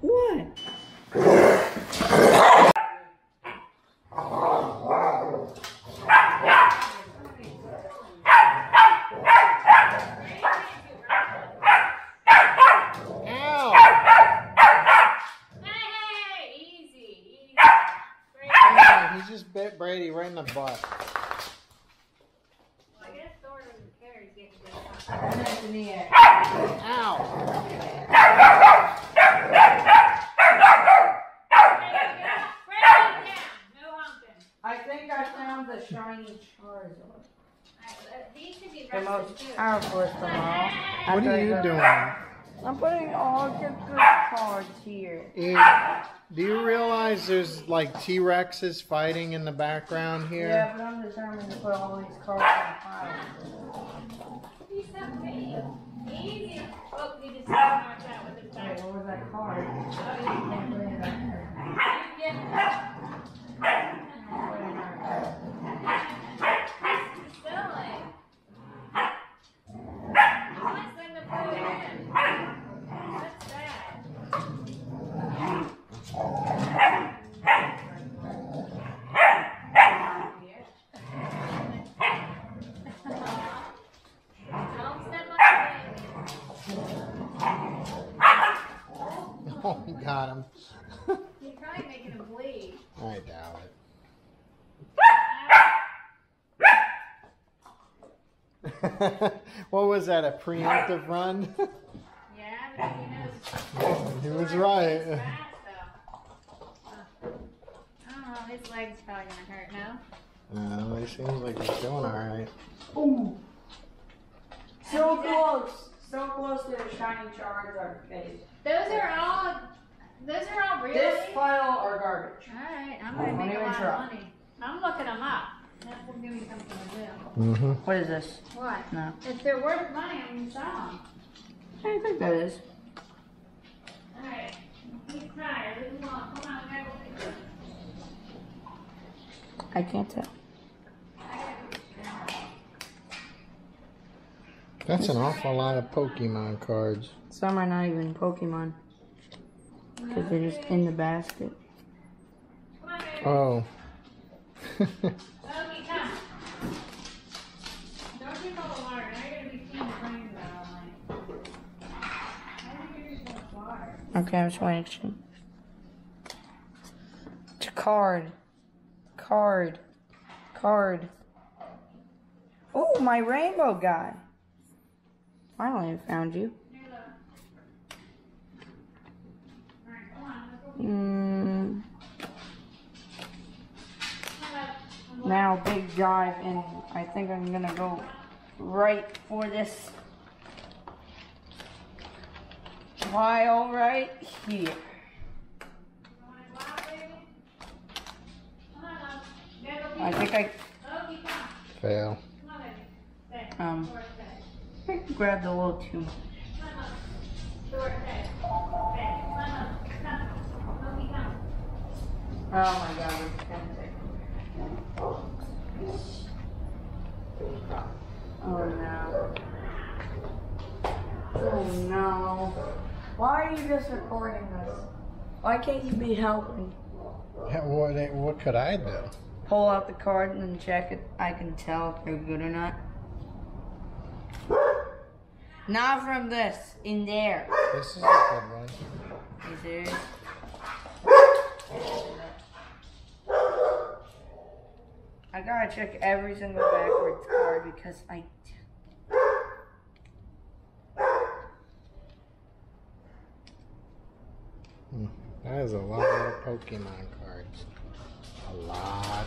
What? Ow! Hey, easy, easy. Hey, he just bit Brady right in the butt. Well, I guess Thor doesn't care. He's getting good. That's in the air. Ow! No humping. I think I found the shiny Charizard. Alright, These should be The most powerful of them all. What are you doing? I'm putting all the good cards here. Hey, do you realize there's like T-Rexes fighting in the background here? Yeah, but I'm determined to put all these cards on pile. He's so pretty. Easy. Oh, he just knocked out with his Wait, back. what was that card? Oh, I can't put it back there. you get Put it in our card. He's selling. He wants them to put it in. What's that? Don't step on Oh, he got him. the. You're probably making him bleed. I doubt it. what was that? A preemptive run? Yeah, but he knows. he was right. Fast, though. I don't his leg's probably gonna hurt, no? No, he seems like he's doing all right. Ooh. So close. So close to the shiny Charizard face. Those are all, those are all real. This pile are garbage. Alright, I'm gonna make a lot try. of money. I'm looking them up. That will give me something to do. Mm-hmm. What is this? What? No. If they're worth money, I'm gonna sell them. I think that is. Alright, he's tired, leave him. Come on, we gotta go pick him. I can't tell. I gotta go. That's an awful lot of Pokemon cards. Some are not even Pokemon. Because they're just in the basket. Come on, baby. Oh. Okay, come. Don't drink all the water. Now you're gonna be peeing your brains out all night. Why don't you give yourself water? Okay, I'm just waiting. to- It's a card. Card. Card. Oh, my rainbow guy. Finally, I found you. Mm, now, big drive, and I think I'm gonna go right for this pile right here. I think I. Fail. Come on, baby. Stay. Um. Short stay. grabbed a little too much. Come on, love. Short stay. Stay. Come on, love. Come. Okay, come. Oh my god, it's. Oh no. Oh no. Why are you just recording this? Why can't you be helping? Yeah, what, what could I do? Pull out the card and then check it. I can tell if they're good or not. Not from this. In there. This is a good one. Is there? I gotta check every single backwards card because I. Hmm, that is a lot of Pokemon cards. A lot.